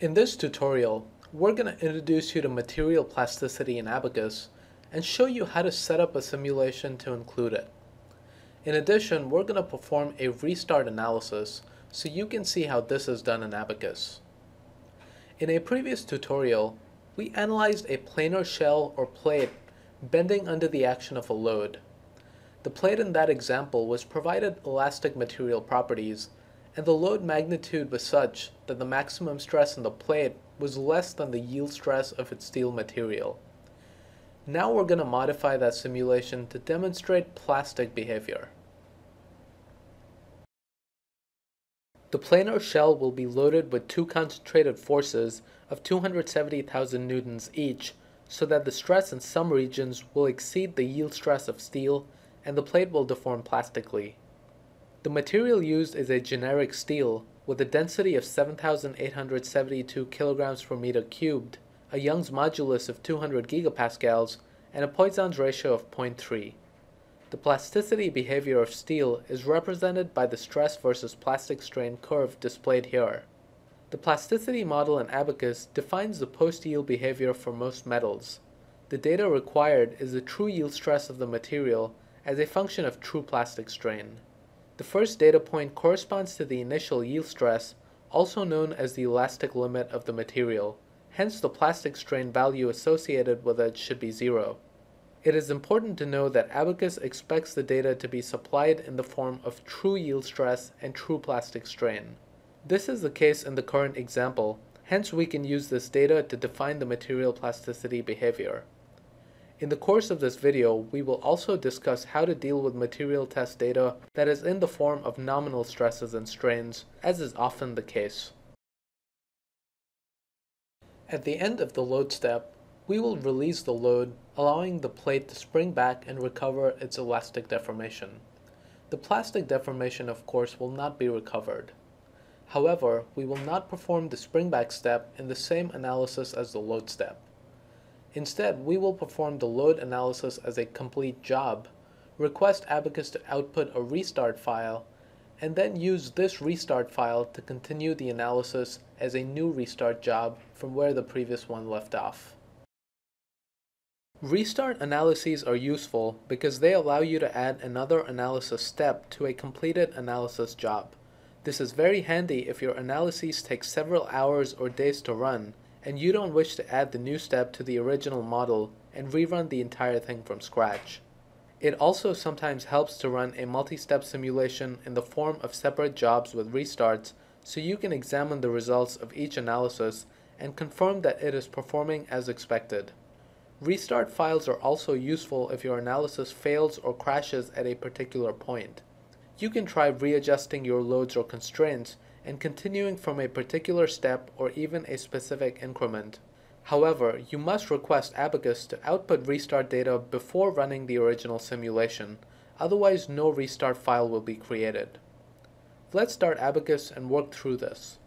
In this tutorial, we're going to introduce you to material plasticity in Abaqus and show you how to set up a simulation to include it. In addition, we're going to perform a restart analysis so you can see how this is done in Abaqus. In a previous tutorial, we analyzed a planar shell or plate bending under the action of a load. The plate in that example was provided elastic material properties and the load magnitude was such that the maximum stress on the plate was less than the yield stress of its steel material. Now we're going to modify that simulation to demonstrate plastic behavior. The planar shell will be loaded with two concentrated forces of 270,000 newtons each so that the stress in some regions will exceed the yield stress of steel and the plate will deform plastically. The material used is a generic steel with a density of 7,872 kilograms per meter cubed, a Young's modulus of 200 gigapascals, and a Poisson's ratio of 0.3. The plasticity behavior of steel is represented by the stress versus plastic strain curve displayed here. The plasticity model in Abaqus defines the post-yield behavior for most metals. The data required is the true yield stress of the material as a function of true plastic strain. The first data point corresponds to the initial yield stress, also known as the elastic limit of the material, hence the plastic strain value associated with it should be zero. It is important to know that Abaqus expects the data to be supplied in the form of true yield stress and true plastic strain. This is the case in the current example, hence we can use this data to define the material plasticity behavior. In the course of this video, we will also discuss how to deal with material test data that is in the form of nominal stresses and strains, as is often the case. At the end of the load step, we will release the load, allowing the plate to spring back and recover its elastic deformation. The plastic deformation, of course, will not be recovered. However, we will not perform the spring back step in the same analysis as the load step. Instead, we will perform the load analysis as a complete job, request Abaqus to output a restart file, and then use this restart file to continue the analysis as a new restart job from where the previous one left off. Restart analyses are useful because they allow you to add another analysis step to a completed analysis job. This is very handy if your analyses take several hours or days to run and you don't wish to add the new step to the original model and rerun the entire thing from scratch. It also sometimes helps to run a multi-step simulation in the form of separate jobs with restarts so you can examine the results of each analysis and confirm that it is performing as expected. Restart files are also useful if your analysis fails or crashes at a particular point. You can try readjusting your loads or constraints and continuing from a particular step or even a specific increment. However, you must request Abaqus to output restart data before running the original simulation, otherwise no restart file will be created. Let's start Abaqus and work through this.